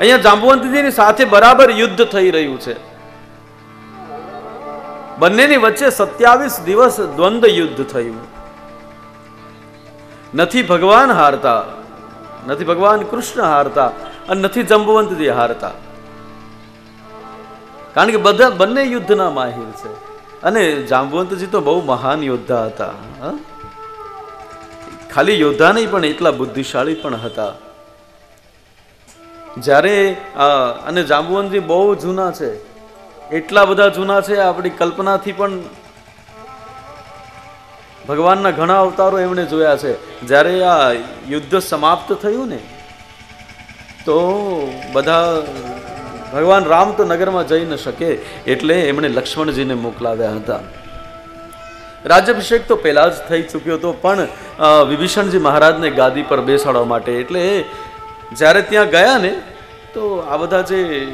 અહીંયા જાંબુવંતજીની સાથે બરાબર યુદ્ધ થઈ રહ્યું છે. બંનેની વચ્ચે સત્યાવીસ દિવસ દ્વંદ યુદ્ધ થયું. નથી ભગવાન હારતા, નથી ભગવાન કૃષ્ણ હારતા અને નથી જંબુવંતજી હારતા. કારણ કે બધા, બંને યુદ્ધના માહિર છે. અને જાંબુવંતજી તો બહુ મહાન યોદ્ધા હતા? ખાલી યોદ્ધા નહીં પણ એટલા બુદ્ધિશાળી પણ હતા. જ્યારે અને જાંબુવનજી બહુ જૂના છે. એટલા બધા જૂના છે, આપણી કલ્પનાથી પણ ભગવાનના ઘણા અવતારો એમણે જોયા છે. જ્યારે આ યુદ્ધ સમાપ્ત થયું ને, તો બધા ભગવાન રામ તો નગરમાં જઈ ન શકે એટલે એમણે લક્ષ્મણજીને મોકલાવ્યા હતા. રાજ્યાભિષેક તો પહેલાં જ થઈ ચૂક્યો હતો, પણ વિભીષણજી મહારાજને ગાદી પર બેસાડવા માટે એટલે જ્યારે ત્યાં ગયા ને, તો આ બધા જે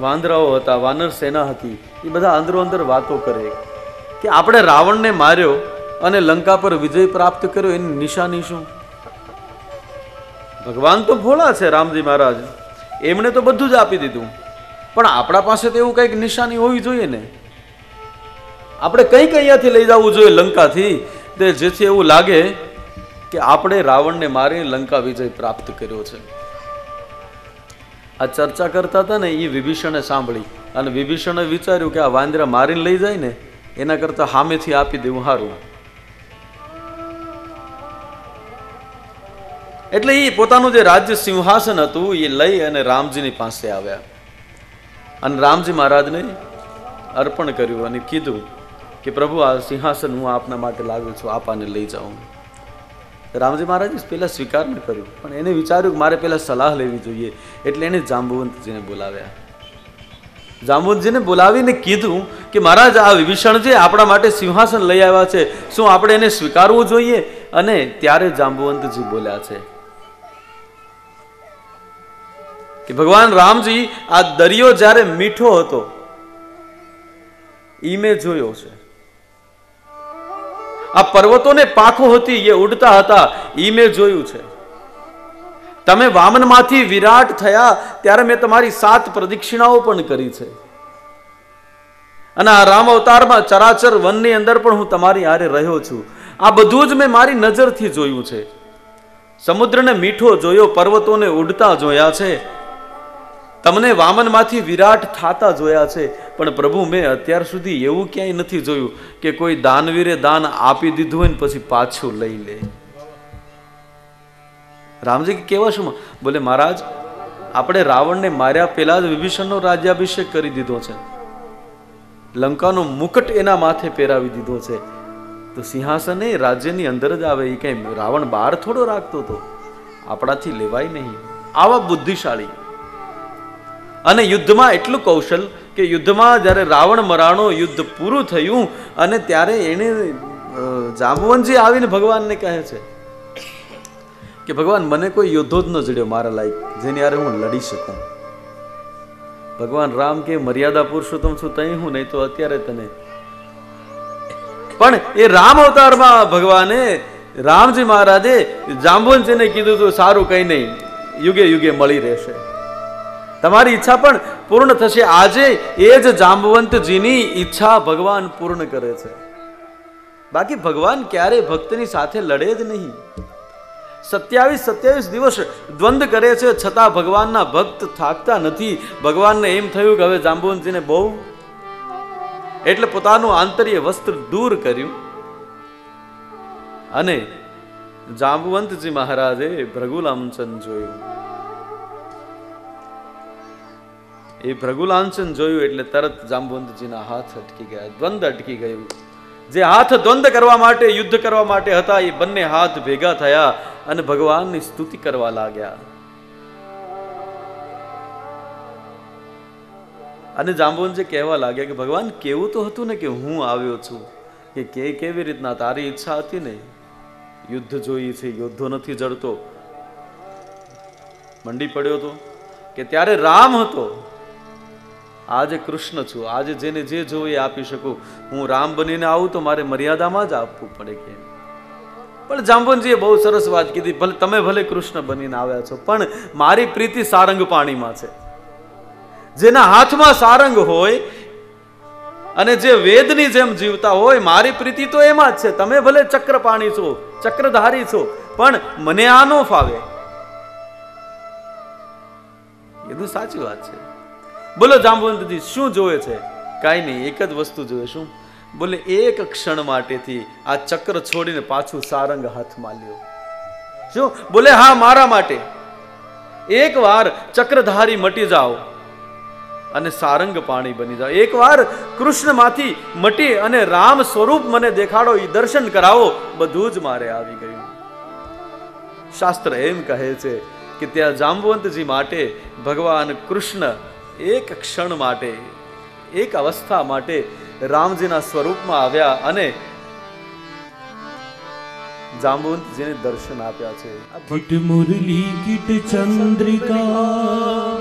વાંદરાઓ હતા, વાનર સેના હતી, એ બધા અંદરો અંદર વાતો કરે કે આપણે રાવણને માર્યો અને લંકા પર વિજય પ્રાપ્ત કર્યો, એની નિશાની શું? ભગવાન તો ભોળા છે રામજી મહારાજ. એમણે તો બધું જ આપી દીધું. પણ આપણા પાસે તો એવું કંઈક નિશાની હોવી જોઈએ ને. આપણે કંઈક અહીંયાથી લઈ જવું જોઈએ લંકાથી. તે જેથી એવું લાગે કે આપણે રાવણને મારી લંકા વિજય પ્રાપ્ત કર્યો છે. આ ચર્ચા કરતા હતા ને એ વિભીષણે સાંભળી અને વિભીષણે વિચાર્યું કે આ વાંદરા મારીને લઈ જાય ને, એના કરતા સામેથી આપી દેવું સારું એટલે એ પોતાનું જે રાજ્ય સિંહાસન હતું એ લઈ અને રામજીની પાસે આવ્યા. અને રામજી મહારાજને અર્પણ કર્યું અને કીધું કે પ્રભુ, આ સિંહાસન હું આપના માટે લાવ્યો છું આપાને લઈ જાઉં રામજી મહારાજે પહેલાં સ્વીકાર ન કર્યો. પણ એને વિચાર્યું કે મારે પહેલાં સલાહ લેવી જોઈએ. એટલે એને જાંબુવંતજીને બોલાવ્યા. જાંબુવંતજીને બોલાવીને કીધું કે મહારાજ, આ વિભીષણજી આપણા માટે સિંહાસન લઈ આવ્યા છે, શું આપણે એને સ્વીકારવું જોઈએ? અને ત્યારે જાંબુવંતજી બોલ્યા છે કે ભગવાન રામજી, આ દરિયો જ્યારે મીઠો હતો, ઈ મેં જોયો છે. આ પર્વતોને પાંખો હતી, એ ઉડતા હતા. એ મેં જોયું છે. તમે વામનમાંથી વિરાટ થયા, ત્યારે મેં તમારી સાત પ્રદક્ષિણાઓ પણ કરી છે. અને આ રામ અવતારમાં ચરાચર વનની અંદર પણ હું તમારી હારે રહ્યો છું. આ બધું જ મેં મારી નજરથી જોયું છે. સમુદ્રને મીઠો જોયો, પર્વતોને ઉડતા જોયા છે. તમને વામનમાંથી વિરાટ થાતા જોયા છે. પણ પ્રભુ મેં અત્યાર સુધી એવું ક્યાંય નથી જોયું કે કોઈ દાનવીરે દાન આપી દીધું હોય ને પછી પાછું લઈ લે. રામજી કેવા શું? બોલે, મહારાજ, આપણે રાવણને માર્યા પહેલા જ વિભીષણનો રાજ્યાભિષેક કરી દીધો છે. લંકાનો મુકટ એના માથે પહેરાવી દીધો છે. તો સિંહાસન એ રાજ્યની અંદર જ આવે, એ કઈ રાવણ બહાર થોડો રાખતો હતો આપણાથી લેવાય નહીં. આવા બુદ્ધિશાળી અને યુદ્ધમાં એટલું કૌશલ કે યુદ્ધમાં જ્યારે રાવણ મરાણો યુદ્ધ પૂરું થયું અને ત્યારે એને જાંબુવનજી આવીને ભગવાનને કહે છે કે, ભગવાન, મને કોઈ યોદ્ધો જ ન જડ્યો મારા લાયક, જેની યારે હું લડી શકું. ભગવાન રામ કે, મર્યાદા પુરુષોત્તમ છું, તઈ હું, નહીં તો અત્યારે તને. પણ એ રામ અવતારમાં ભગવાને, રામજી મહારાજે, જાંબુવનજીને કીધું હતું સારું કઈ નહીં, યુગે યુગે મળી રહેશે. તમારી ઈચ્છા પણ પૂર્ણ થશે. આજે એ જ જાંબવંતજીની ઈચ્છા ભગવાન પૂર્ણ કરે છે. બાકી ભગવાન ક્યારે ભક્તની સાથે લડે જ નહીં. સત્યાવીસ સત્યાવીસ દિવસ દ્વંદ કરે છે, છતાં ભગવાનના ભક્ત થાકતા નથી. ભગવાનને એમ થયું કે હવે જાંબુવંતજીને બહુ એટલે પોતાનું આંતરિય વસ્ત્ર દૂર કર્યું. અને જાંબુવંતજી મહારાજે ભૃગુલાંચન જોયું. એ ભૃગુલાંચન જોયું એટલે તરત જાંબુવંતજીના હાથ અટકી ગયા. દ્વંદ અટકી ગયું. જે હાથ દ્વંદ કરવા માટે, યુદ્ધ કરવા માટે હતા, એ બંને હાથ ભેગા થયા અને ભગવાનની સ્તુતિ કરવા લાગ્યા. અને જાંબુવંતજી કહેવા લાગ્યા કે, ભગવાન, કેવું તો હતું ને કે હું આવ્યો છું? કે કે કેવી રીતના? તારી ઈચ્છા હતી ને? યુદ્ધ જોઈએ છે, યોદ્ધો નથી જડતો. મંડી પડ્યો તો કે, ત્યારે રામ હતો. આજે કૃષ્ણ છું. આજે જેને જે જોવે એ આપી શકું. હું રામ બનીને આવું તો મારે મર્યાદામાં જ આપવું પડે કે. પણ જાંબુનજીએ બહુ સરસ વાત કીધી, ભલે તમે ભલે કૃષ્ણ બનીને આવ્યા છો, પણ મારી પ્રીતિ સારંગ પાણીમાં છે. જેના હાથમાં સારંગ હોય અને જે વેદની જેમ જીવતા હોય, મારી પ્રીતિ તો એમાં જ છે. તમે ભલે ચક્ર પાણી છો, ચક્રધારી છો, પણ મને આ ન ફાવે. એ તો સાચી વાત છે. બોલો જાંબુવંતજી શું જોવે છે? કાંઈ નહીં, એક જ વસ્તુ જોવે શું બોલે, એક ક્ષણ માટેથી આ ચક્ર છોડીને પાછું સારંગ હાથમાં લ્યો. શું? બોલે, હા, મારા માટે. એક વાર ચક્રધારી મટી જાઓ અને સારંગ પાણી બની જાઓ. એકવાર કૃષ્ણમાંથી મટી અને રામ સ્વરૂપ મને દેખાડો એ દર્શન કરાવો, બધું જ મારે આવી ગયું. શાસ્ત્ર એમ કહે છે કે ત્યાં જાંબુવંતજી માટે ભગવાન કૃષ્ણ એક ક્ષણ માટે એક અવસ્થા માટે રામજીના સ્વરૂપમાં આવ્યા અને જાંબુજીને દર્શન આપ્યા છે. કીટ મુરલી કીટ ચંદ્રિકા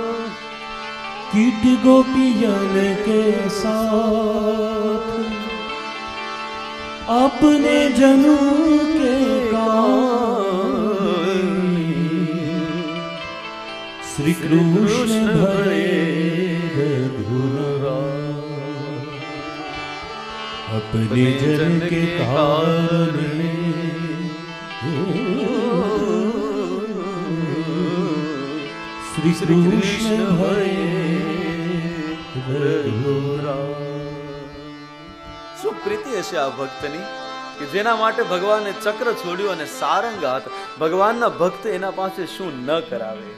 કીટ ગોપિયન કે સાથ આપને જનુ કે કા श्री कृष्ण भरे रघुरा अपने जन के कारण श्री कृष्ण भरे रघुरा શું પ્રીતિ હશે આ ભક્તની કે જેના માટે ભગવાને ચક્ર છોડ્યું અને સારંગ હાથ ભગવાનના ભક્ત એના પાસે શું ન કરાવે